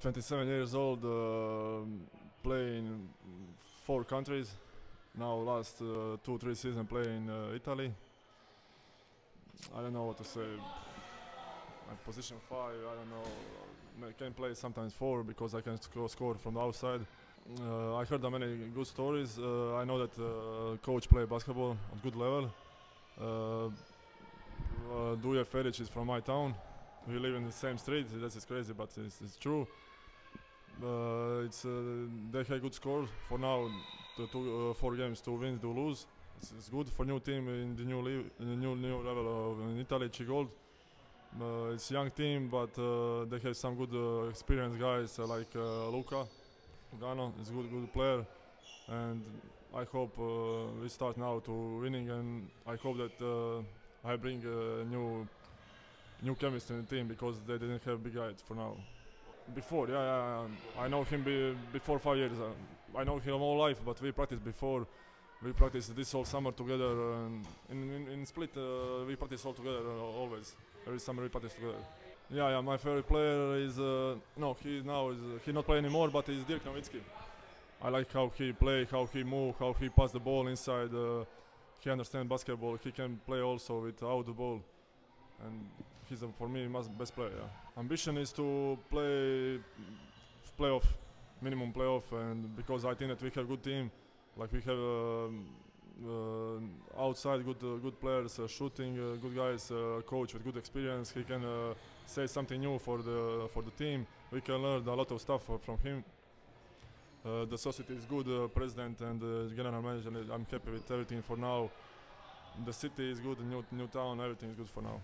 27 years old, uh, play in four countries. Now last uh, two three season playing uh, Italy. I don't know what to say. My position five. I don't know. I can play sometimes four because I can score, from the outside. Uh, I heard many good stories. Uh, I know that uh, coach play basketball at good level. Uh, uh, Feric is from my town. We live in the same street. That is crazy, but it's, it's true. Uh, it's uh, they have good score for now. The two, uh, four games, two wins, two lose. It's, it's good for new team in the new in the new new level of in Italy, Chigold. Uh, it's young team, but uh, they have some good uh, experienced guys uh, like uh, Luca Gano is good good player, and I hope uh, we start now to winning, and I hope that uh, I bring uh, new new chemistry in the team because they didn't have big guys for now. Before, yeah, yeah, yeah. I know him be, before five years. Uh, I know him all life, but we practiced before. We practiced this whole summer together. And in, in, in Split, uh, we practice all together uh, always. Every summer we practice together. Yeah, yeah. My favorite player is uh, no, he now is he not play anymore, but he's Dirk Nowitzki. I like how he play, how he move, how he pass the ball inside. Uh, he understand basketball. He can play also without the ball, and he's a, for me must best player. Yeah. Ambition is to play playoff, minimum playoff, and because I think that we have good team, like we have um, uh, outside good uh, good players, uh, shooting uh, good guys, uh, coach with good experience. He can uh, say something new for the for the team. We can learn a lot of stuff uh, from him. Uh, the society is good, uh, president and uh, general manager. I'm happy with everything for now the city is good, new, new town, everything is good for now.